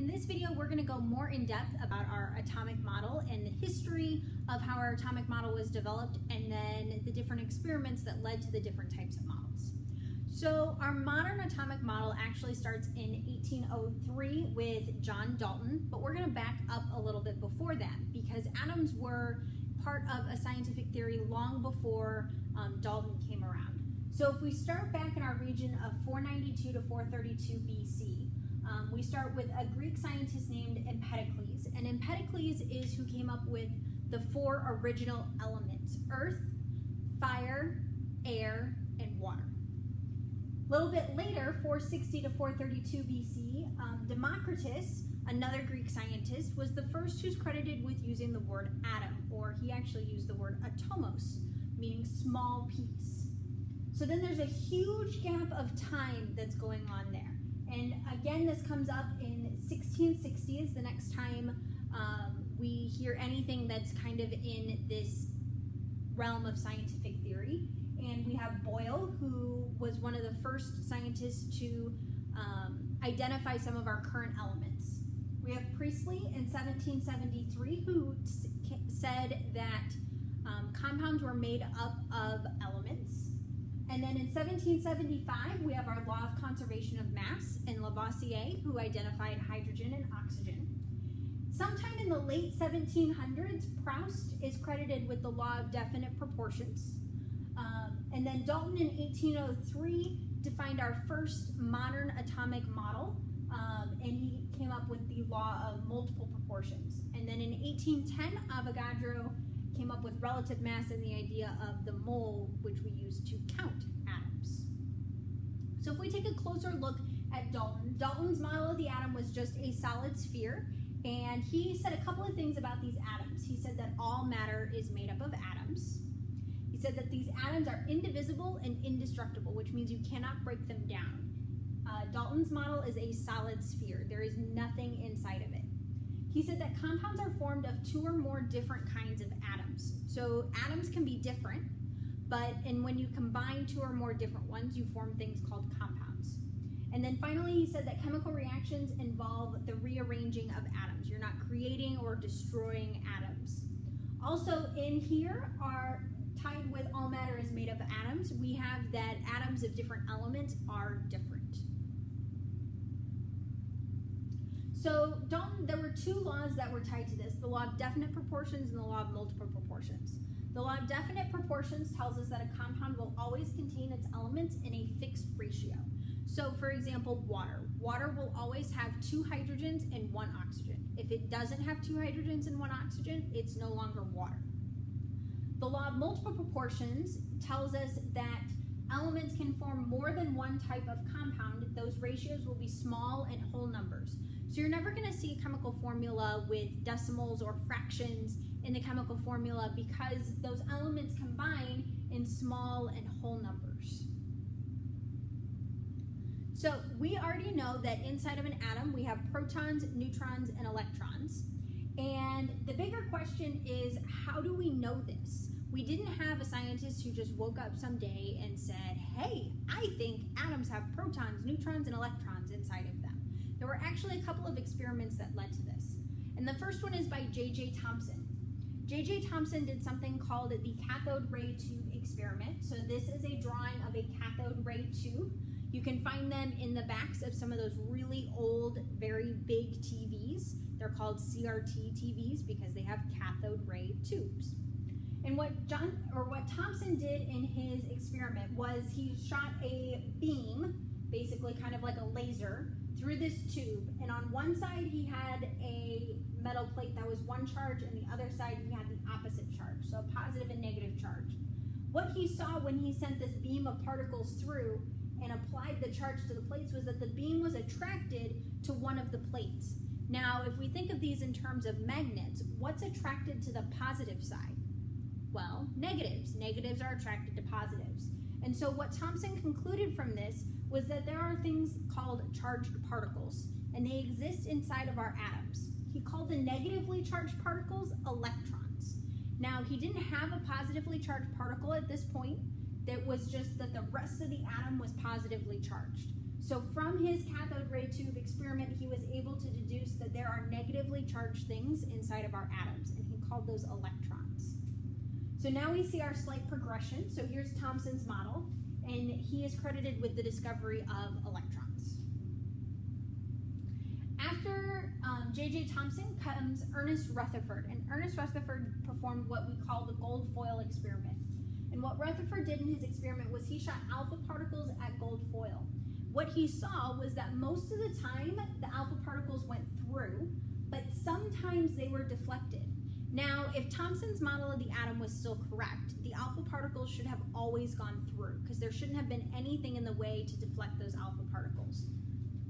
in this video, we're gonna go more in depth about our atomic model and the history of how our atomic model was developed and then the different experiments that led to the different types of models. So our modern atomic model actually starts in 1803 with John Dalton, but we're gonna back up a little bit before that because atoms were part of a scientific theory long before um, Dalton came around. So if we start back in our region of 492 to 432 BC, um, we start with a Greek scientist named Empedocles. And Empedocles is who came up with the four original elements, earth, fire, air, and water. A little bit later, 460 to 432 BC, um, Democritus, another Greek scientist, was the first who's credited with using the word atom, or he actually used the word atomos, meaning small piece. So then there's a huge gap of time that's going on there. And again, this comes up in 1660s, the next time um, we hear anything that's kind of in this realm of scientific theory. And we have Boyle, who was one of the first scientists to um, identify some of our current elements. We have Priestley in 1773, who said that um, compounds were made up of elements. And then in 1775, we have our law of conservation of mass and Lavoisier, who identified hydrogen and oxygen. Sometime in the late 1700s, Proust is credited with the law of definite proportions. Um, and then Dalton in 1803 defined our first modern atomic model, um, and he came up with the law of multiple proportions. And then in 1810, Avogadro came up with relative mass and the idea of the mole, which we use to count atoms. So if we take a closer look at Dalton, Dalton's model of the atom was just a solid sphere, and he said a couple of things about these atoms. He said that all matter is made up of atoms. He said that these atoms are indivisible and indestructible, which means you cannot break them down. Uh, Dalton's model is a solid sphere. There is nothing inside of it. He said that compounds are formed of two or more different kinds of atoms. So atoms can be different, but and when you combine two or more different ones, you form things called compounds. And then finally, he said that chemical reactions involve the rearranging of atoms. You're not creating or destroying atoms. Also in here are tied with all matter is made of atoms. We have that atoms of different elements are different. So Dalton, there were two laws that were tied to this, the law of definite proportions and the law of multiple proportions. The law of definite proportions tells us that a compound will always contain its elements in a fixed ratio. So for example, water. Water will always have two hydrogens and one oxygen. If it doesn't have two hydrogens and one oxygen, it's no longer water. The law of multiple proportions tells us that elements can form more than one type of compound. Those ratios will be small and whole numbers. So you're never going to see a chemical formula with decimals or fractions in the chemical formula because those elements combine in small and whole numbers. So we already know that inside of an atom we have protons, neutrons, and electrons. And the bigger question is, how do we know this? We didn't have a scientist who just woke up someday and said, hey, I think atoms have protons, neutrons, and electrons inside of them. There were actually a couple of experiments that led to this. And the first one is by J.J. Thomson. J.J. Thomson did something called the cathode ray tube experiment. So this is a drawing of a cathode ray tube. You can find them in the backs of some of those really old, very big TVs. They're called CRT TVs because they have cathode ray tubes. And what John or what Thomson did in his experiment was he shot a beam, basically kind of like a laser, through this tube, and on one side he had a metal plate that was one charge, and the other side he had the opposite charge, so a positive and negative charge. What he saw when he sent this beam of particles through and applied the charge to the plates was that the beam was attracted to one of the plates. Now, if we think of these in terms of magnets, what's attracted to the positive side? Well, negatives. Negatives are attracted to positives. And so what Thomson concluded from this was that there are things called charged particles, and they exist inside of our atoms. He called the negatively charged particles electrons. Now, he didn't have a positively charged particle at this point. That was just that the rest of the atom was positively charged. So from his cathode ray tube experiment, he was able to deduce that there are negatively charged things inside of our atoms, and he called those electrons. So now we see our slight progression. So here's Thomson's model, and he is credited with the discovery of electrons. After um, J.J. Thomson comes Ernest Rutherford, and Ernest Rutherford performed what we call the gold foil experiment. And what Rutherford did in his experiment was he shot alpha particles at gold foil. What he saw was that most of the time the alpha particles went through, but sometimes they were deflected. Now, if Thomson's model of the atom was still correct, the alpha particles should have always gone through because there shouldn't have been anything in the way to deflect those alpha particles.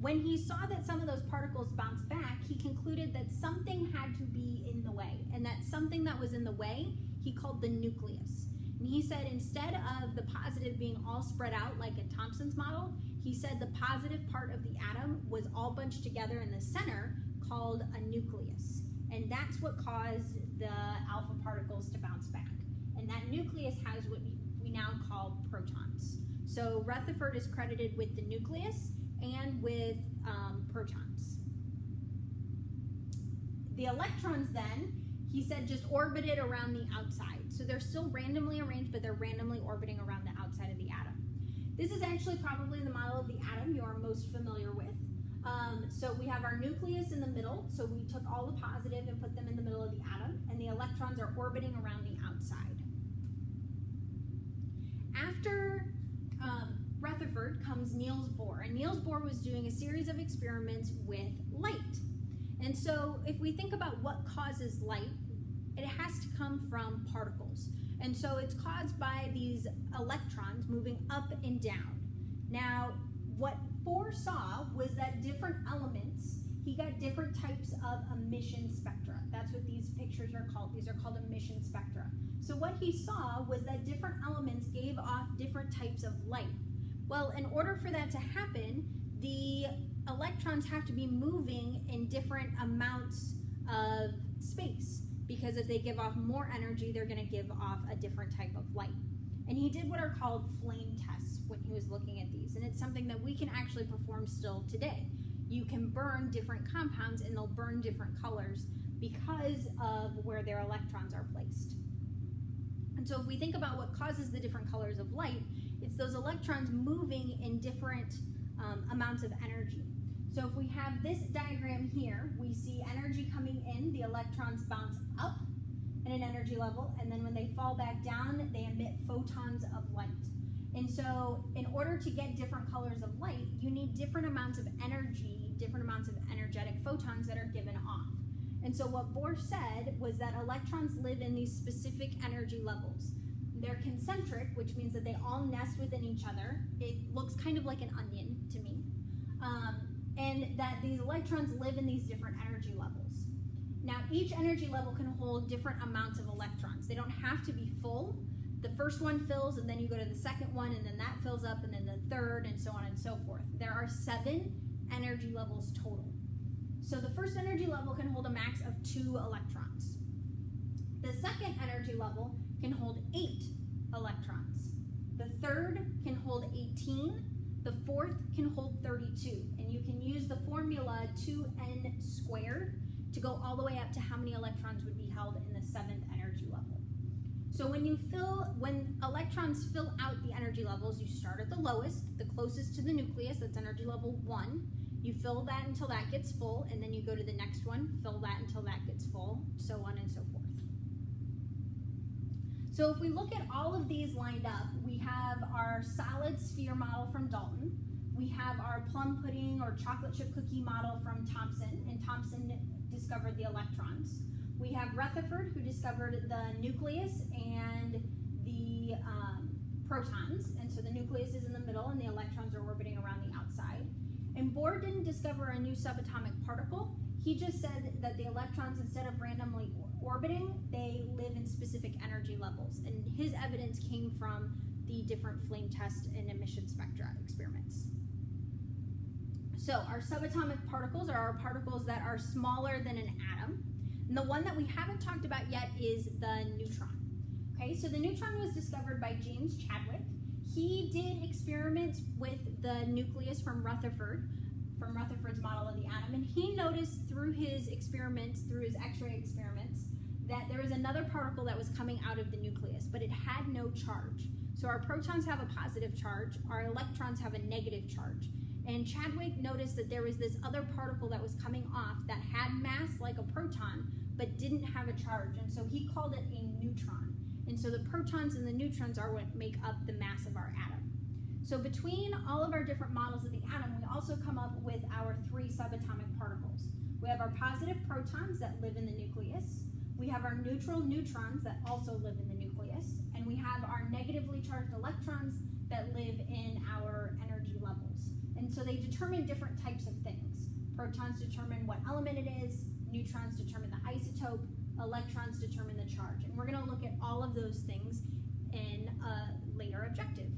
When he saw that some of those particles bounced back, he concluded that something had to be in the way, and that something that was in the way he called the nucleus. And he said instead of the positive being all spread out like in Thomson's model, he said the positive part of the atom was all bunched together in the center called a nucleus. And that's what caused the alpha particles to bounce back. And that nucleus has what we now call protons. So Rutherford is credited with the nucleus and with um, protons. The electrons then, he said, just orbited around the outside. So they're still randomly arranged, but they're randomly orbiting around the outside of the atom. This is actually probably the model of the atom you are most familiar with. Um, so we have our nucleus in the middle. So we took all the positive and put them in the middle of the atom, and the electrons are orbiting around the outside. After um, Rutherford comes Niels Bohr, and Niels Bohr was doing a series of experiments with light. And so if we think about what causes light, it has to come from particles. And so it's caused by these electrons moving up and down. Now, what Bohr saw was that different elements, he got different types of emission spectra. That's what these pictures are called. These are called emission spectra. So what he saw was that different elements gave off different types of light. Well, in order for that to happen, the electrons have to be moving in different amounts of space because if they give off more energy, they're going to give off a different type of light. And he did what are called flame tests when he was looking at these. And it's something that we can actually perform still today. You can burn different compounds and they'll burn different colors because of where their electrons are placed. And so if we think about what causes the different colors of light, it's those electrons moving in different um, amounts of energy. So if we have this diagram here, we see energy coming in, the electrons bounce up in an energy level, and then when they fall back down, they emit photons of light. And so in order to get different colors of light, you need different amounts of energy, different amounts of energetic photons that are given off. And so what Bohr said was that electrons live in these specific energy levels. They're concentric, which means that they all nest within each other. It looks kind of like an onion to me. Um, and that these electrons live in these different energy levels. Now, each energy level can hold different amounts of electrons. They don't have to be full. The first one fills, and then you go to the second one, and then that fills up, and then the third, and so on and so forth. There are seven energy levels total. So the first energy level can hold a max of two electrons. The second energy level can hold eight electrons. The third can hold 18. The fourth can hold 32. And you can use the formula 2n squared to go all the way up to how many electrons would be held in the seventh energy level. So when you fill, when electrons fill out the energy levels, you start at the lowest, the closest to the nucleus, that's energy level one. You fill that until that gets full, and then you go to the next one, fill that until that gets full, so on and so forth. So if we look at all of these lined up, we have our solid sphere model from Dalton. We have our plum pudding or chocolate chip cookie model from Thomson, and Thomson discovered the electrons. We have Rutherford, who discovered the nucleus and the um, protons, and so the nucleus is in the middle and the electrons are orbiting around the outside. And Bohr didn't discover a new subatomic particle. He just said that the electrons, instead of randomly orbiting, they live in specific energy levels. And his evidence came from the different flame test and emission spectra experiments. So our subatomic particles are our particles that are smaller than an atom. And the one that we haven't talked about yet is the neutron. Okay, so the neutron was discovered by James Chadwick. he did experiments with the nucleus from Rutherford, from Rutherford's model of the atom, and he noticed through his experiments, through his X-ray experiments, that there was another particle that was coming out of the nucleus, but it had no charge. So our protons have a positive charge, our electrons have a negative charge. And Chadwick noticed that there was this other particle that was coming off that had mass like a proton, didn't have a charge. And so he called it a neutron. And so the protons and the neutrons are what make up the mass of our atom. So between all of our different models of the atom, we also come up with our three subatomic particles. We have our positive protons that live in the nucleus. We have our neutral neutrons that also live in the nucleus. And we have our negatively charged electrons that live in our energy levels. And so they determine different types of things. Protons determine what element it is, neutrons determine the isotope, electrons determine the charge. And we're going to look at all of those things in a later objective.